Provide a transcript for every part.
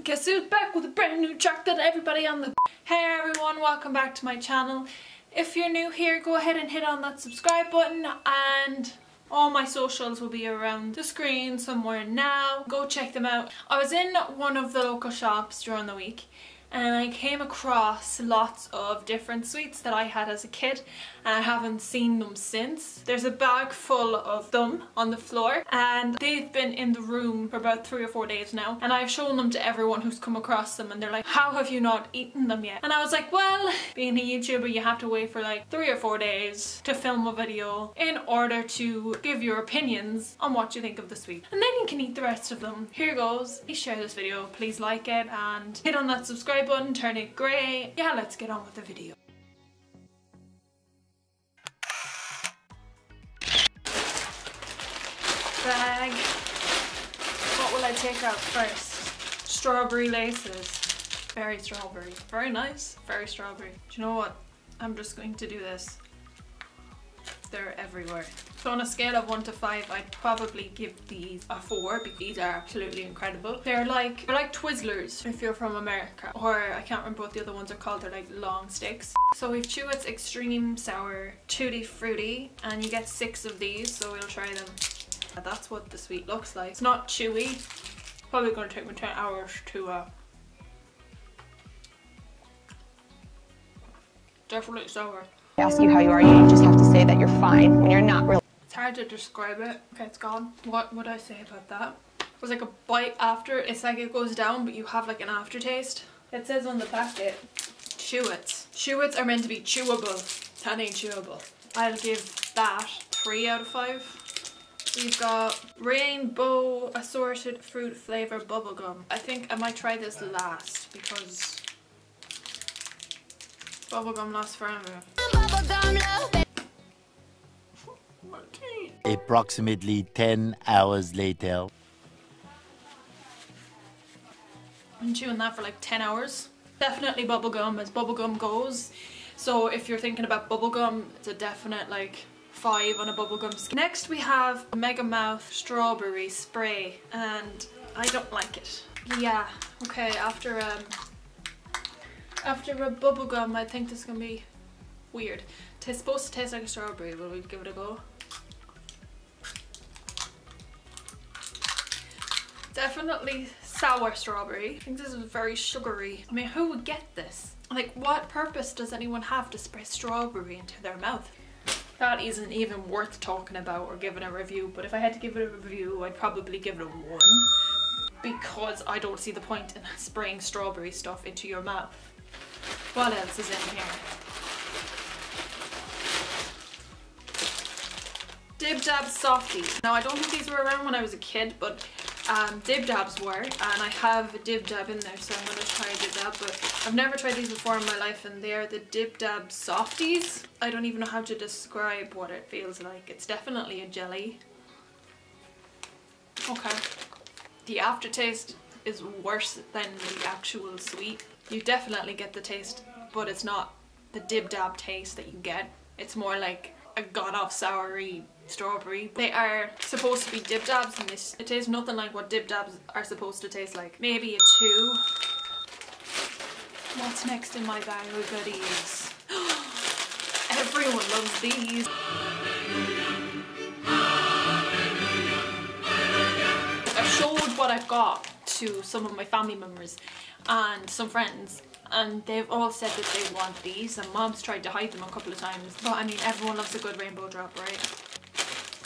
Guess who's back with a brand new track that everybody on the Hey everyone, welcome back to my channel. If you're new here, go ahead and hit on that subscribe button and all my socials will be around the screen somewhere now. Go check them out. I was in one of the local shops during the week and I came across lots of different sweets that I had as a kid and I haven't seen them since. There's a bag full of them on the floor and they've been in the room for about three or four days now and I've shown them to everyone who's come across them and they're like how have you not eaten them yet? And I was like well being a YouTuber you have to wait for like three or four days to film a video in order to give your opinions on what you think of the sweet and then you can eat the rest of them. Here goes. Please share this video, please like it and hit on that subscribe button, turn it grey. Yeah, let's get on with the video. Bag. What will I take out first? Strawberry laces. Very strawberry. Very nice. Very strawberry. Do you know what? I'm just going to do this. They're everywhere. So on a scale of 1 to 5, I'd probably give these a 4 because these are absolutely incredible. They're like they're like Twizzlers if you're from America. Or I can't remember what the other ones are called. They're like long sticks. So we've Chewits Extreme Sour Tutti Fruity and you get 6 of these so we'll try them. That's what the sweet looks like. It's not chewy. Probably going to take me 10 hours to uh, definitely sour. ask you how you are, you just have to say that you're fine when you're not really. It's hard to describe it. Okay, it's gone. What would I say about that? It was like a bite after. It's like it goes down, but you have like an aftertaste. It says on the packet, Chewits. Chewits are meant to be chewable. That ain't chewable. I'll give that 3 out of 5. We've got rainbow assorted fruit flavor bubblegum. I think I might try this last because bubblegum lasts forever. My teeth. Approximately 10 hours later. been chewing that for like 10 hours. Definitely bubblegum as bubblegum goes. So if you're thinking about bubblegum, it's a definite like 5 on a bubblegum scale. Next we have Mega Mouth Strawberry Spray and I don't like it. Yeah, okay, after um, after a bubblegum I think this is gonna be weird. It's supposed to taste like a strawberry, but we'll give it a go. Definitely sour strawberry. I think this is very sugary. I mean, who would get this? Like, what purpose does anyone have to spray strawberry into their mouth? That isn't even worth talking about or giving a review, but if I had to give it a review, I'd probably give it a 1. Because I don't see the point in spraying strawberry stuff into your mouth. What else is in here? Dib Dab Softies. Now I don't think these were around when I was a kid, but um, Dib Dabs were, and I have a Dib Dab in there, so I'm going to try a Dib Dab, but I've never tried these before in my life, and they are the Dib Dab Softies. I don't even know how to describe what it feels like. It's definitely a jelly. Okay. The aftertaste is worse than the actual sweet. You definitely get the taste, but it's not the Dib Dab taste that you get. It's more like a god off soury strawberry. They are supposed to be dib dabs and this it tastes nothing like what dib dabs are supposed to taste like. Maybe a two. What's next in my bag oh, of goodies? Everyone loves these. I showed what I've got to some of my family members and some friends and they've all said that they want these and mom's tried to hide them a couple of times but I mean everyone loves a good rainbow drop right?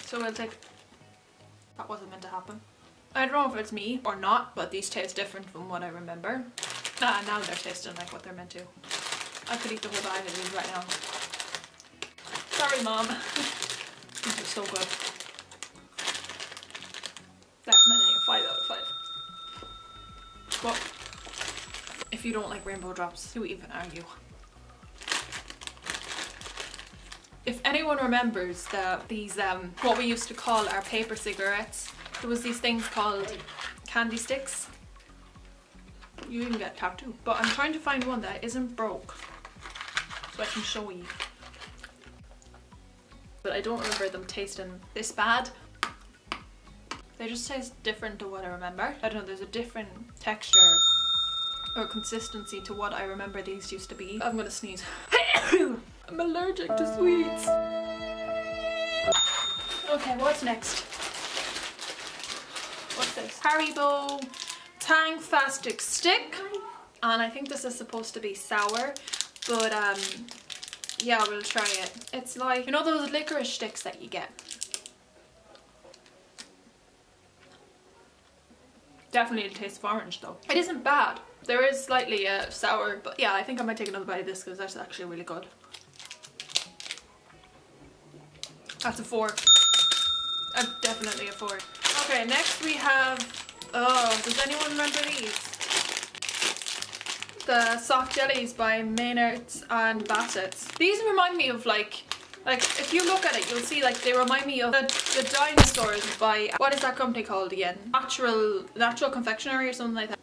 So we'll take that wasn't meant to happen. I don't know if it's me or not but these taste different from what I remember. Ah, now they're tasting like what they're meant to. I could eat the whole bag of these right now. Sorry mom. These are so good. Definitely a 5 out of 5 but if you don't like rainbow drops, who even are you? If anyone remembers the, these, um, what we used to call our paper cigarettes, there was these things called candy sticks. You even get tattoo. But I'm trying to find one that isn't broke so I can show you. But I don't remember them tasting this bad. They just taste different to what I remember. I don't know, there's a different texture or consistency to what I remember these used to be. I'm gonna sneeze. I'm allergic to sweets. Okay, what's next? What's this? Haribo Tangfastic Stick. And I think this is supposed to be sour, but um, yeah, we'll try it. It's like, you know those licorice sticks that you get? Definitely the taste of orange though. It isn't bad. There is slightly uh, sour, but yeah, I think I might take another bite of this because that's actually really good. That's a four. Uh, definitely a four. Okay, next we have, oh, does anyone remember these? The soft jellies by Maynards and Bassett's. These remind me of like, like if you look at it, you'll see like they remind me of the, the dinosaurs by, what is that company called again? Natural, Natural Confectionery or something like that.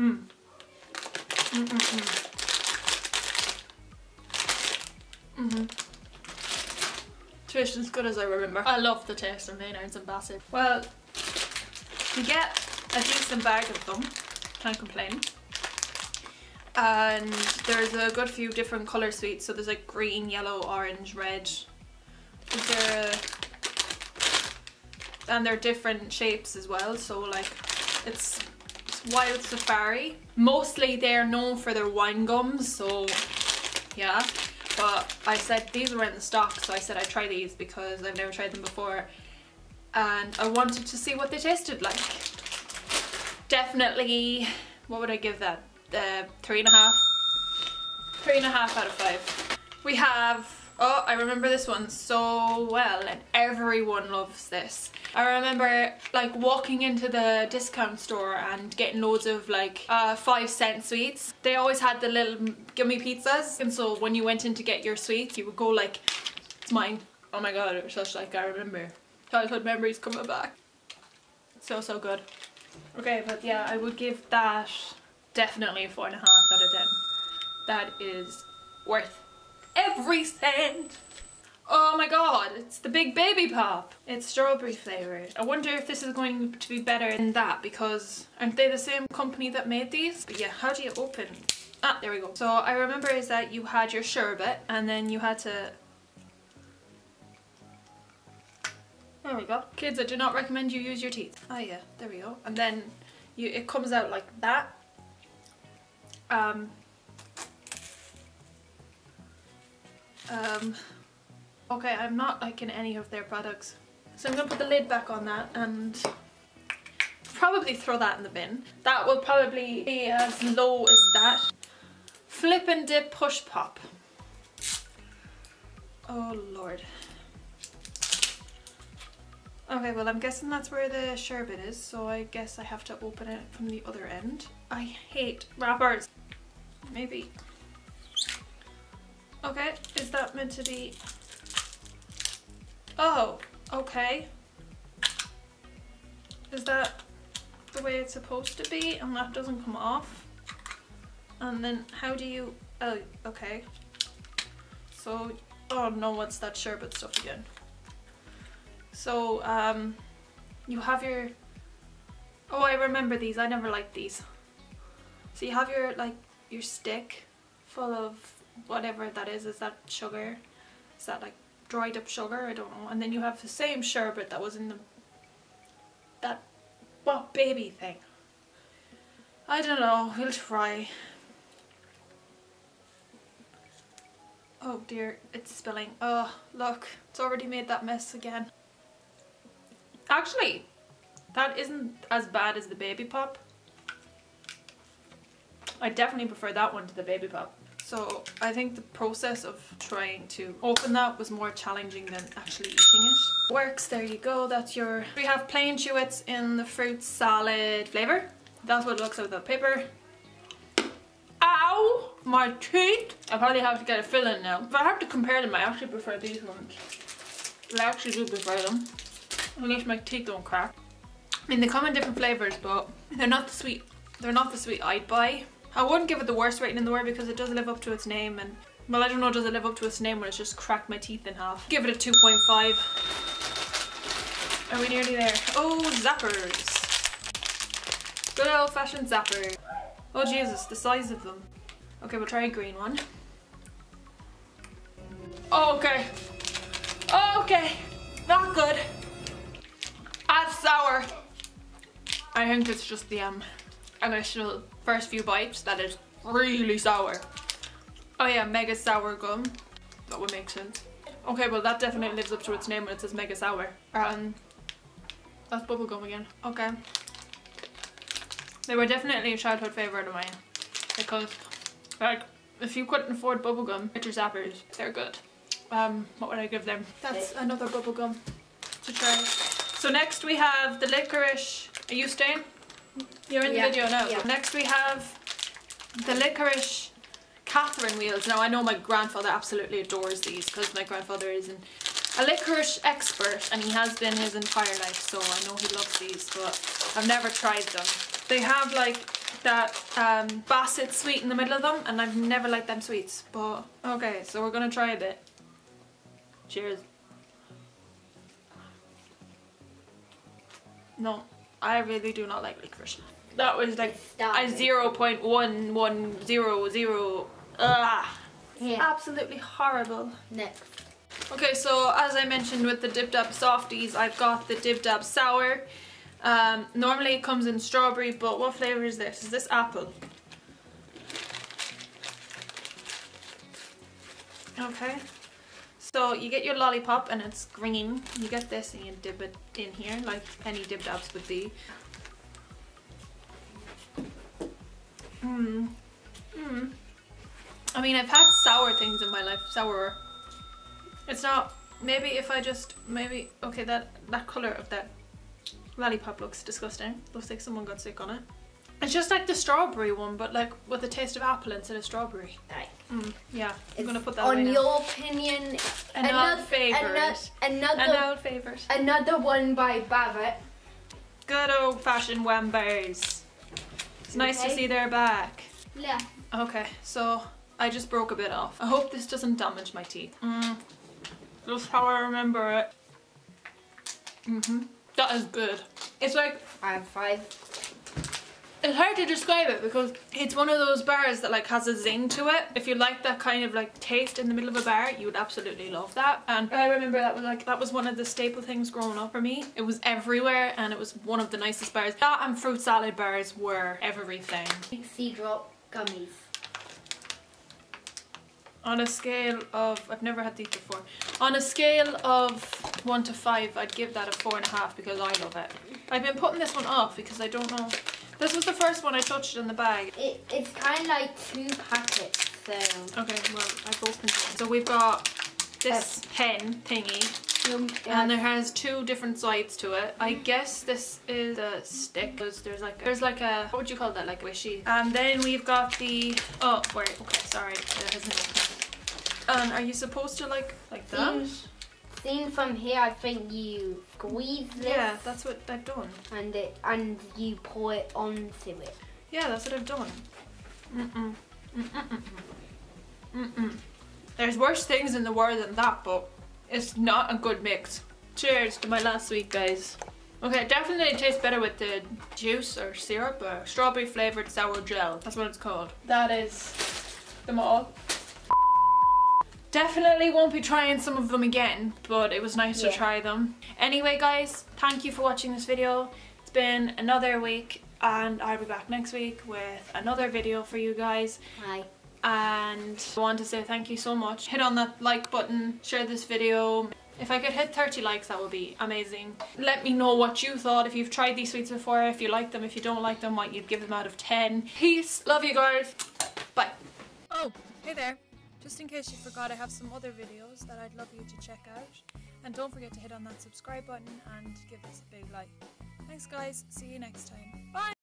Mm mm mm. Mm hmm Tastes as good as I remember. I love the taste of Maynards and Bassett. Well, you get a decent bag of them. Can't complain and there's a good few different color sweets so there's like green yellow orange red is there a, and they're different shapes as well so like it's wild safari. Mostly they're known for their wine gums so yeah. But I said these were in the stock so I said I'd try these because I've never tried them before. And I wanted to see what they tasted like. Definitely what would I give that? Uh, three and a half. Three and a half out of five. We have, oh, I remember this one so well and everyone loves this. I remember like walking into the discount store and getting loads of like uh, five cent sweets. They always had the little gummy pizzas and so when you went in to get your sweets you would go like, it's mine. Oh my god, it was such like I remember. Childhood memories coming back. So, so good. Okay, but yeah, I would give that definitely a four and a half out of ten. That is worth every cent. Oh my god, it's the Big Baby Pop. It's strawberry flavoured. I wonder if this is going to be better than that because aren't they the same company that made these? But yeah, how do you open? Ah, there we go. So I remember is that you had your sherbet and then you had to... There we go. Kids, I do not recommend you use your teeth. Oh yeah, there we go. And then you, it comes out like that um, um, okay, I'm not liking any of their products. So I'm gonna put the lid back on that and probably throw that in the bin. That will probably be as low as that. Flip and dip push pop. Oh lord. Okay, well I'm guessing that's where the sherbet is, so I guess I have to open it from the other end. I hate wrappers. Maybe. Okay, is that meant to be... Oh, okay. Is that the way it's supposed to be and that doesn't come off? And then how do you... Oh, okay. So, oh no, what's that sherbet stuff again? So, um, you have your... Oh, I remember these. I never liked these. So you have your, like, your stick full of whatever that is. Is that sugar? Is that like dried up sugar? I don't know. And then you have the same sherbet that was in the that what baby thing. I don't know. We'll try. Oh dear, it's spilling. Oh, look, it's already made that mess again. Actually, that isn't as bad as the baby pop. I definitely prefer that one to the baby pop. So I think the process of trying to open that was more challenging than actually eating it. Works, there you go, that's your... We have plain chewits in the fruit salad flavour. That's what it looks like without paper. Ow! My teeth! I probably have to get a fill in now. If I have to compare them, I actually prefer these ones. I actually do prefer them. Least my teeth don't crack. I mean, they come in different flavours, but they're not the sweet. They're not the sweet I'd buy. I wouldn't give it the worst rating in the world because it does live up to its name and well I don't know does it live up to its name when it's just cracked my teeth in half. Give it a 2.5. Are we nearly there? Oh, zappers. Good old fashioned zapper. Oh Jesus, the size of them. Okay, we'll try a green one. Okay. Okay. Not good. That's sour. I think it's just the um initial first few bites that is really sour. Oh yeah, mega sour gum. That would make sense. Okay, well that definitely lives up to its name when it says mega sour. Um, that's bubblegum again. Okay. They were definitely a childhood favourite of mine. Because, like, if you couldn't afford bubblegum, get your zappers. They're good. Um, what would I give them? That's another bubblegum to try. So next we have the licorice. Are you staying? You're in the Yeah. video now. Yeah. Next we have the licorice Catherine wheels. Now I know my grandfather absolutely adores these because my grandfather is an, a licorice expert and he has been his entire life so I know he loves these but I've never tried them. They have like that um, Bassett sweet in the middle of them and I've never liked them sweets but okay so we're gonna try a bit. Cheers. No, I really do not like licorice. That was like a it. zero point one one zero zero. Ah, Yeah. absolutely horrible. Next. Okay, so as I mentioned with the Dib Dab Softies, I've got the Dib Dab Sour. Um, normally it comes in strawberry, but what flavour is this? Is this apple? Okay. So you get your lollipop and it's green. You get this and you dip it in here like any Dib Dabs would be. Mmm. Mmm. I mean, I've had sour things in my life, sourer. It's not. Maybe if I just maybe okay that that color of that lollipop looks disgusting. Looks like someone got sick on it. It's just like the strawberry one, but like with a taste of apple instead of strawberry. Right. Mm, yeah, I'm gonna put that On away now. your opinion, An old favourite. Another, An old favourite. another one by Barrett. Good old fashioned Wham bars. It's nice to see they're back. Yeah. Okay, so I just broke a bit off. I hope this doesn't damage my teeth. Mm. Just how I remember it. Mhm. That is good. It's like I have five. It's hard to describe it because it's one of those bars that like has a zing to it. If you like that kind of like taste in the middle of a bar, you would absolutely love that. And I remember that was like that was one of the staple things growing up for me. It was everywhere and it was one of the nicest bars. That and fruit salad bars were everything. Sea drop gummies. On a scale of, I've never had these before. On a scale of one to five, I'd give that a four and a half because I love it. I've been putting this one off because I don't know. This was the first one I touched in the bag. It, it's kind of like two packets, so. Okay, well, I've opened it. So we've got this pen thingy Um, and it has two different sides to it. I guess this is a stick. There's, there's like there's like a what would you call that? Like wishy. And then we've got the oh wait okay sorry it hasn't opened. And are you supposed to like like that? seen, seen from here, I think you squeeze this Yeah, that's what I've done. and it and you pour it onto it. Yeah, that's what I've done. Mm-mm. Mm-mm-mm. Mm-mm. There's worse things in the world than that, but it's not a good mix. Cheers to my last week, guys. Okay, definitely tastes better with the juice or syrup or strawberry flavoured sour gel. That's what it's called. That is them all. Definitely won't be trying some of them again, but it was nice to try them. Anyway, guys, thank you for watching this video. It's been another week and I'll be back next week with another video for you guys. Hi. And I want to say thank you so much. Hit on that like button, share this video. If I could hit 30 likes, that would be amazing. Let me know what you thought, if you've tried these sweets before, if you like them, if you don't like them, what you'd give them out of 10. Peace, love you guys, bye. Oh, hey there. Just in case you forgot, I have some other videos that I'd love you to check out. And don't forget to hit on that subscribe button and give this a big like. Thanks guys, see you next time. Bye!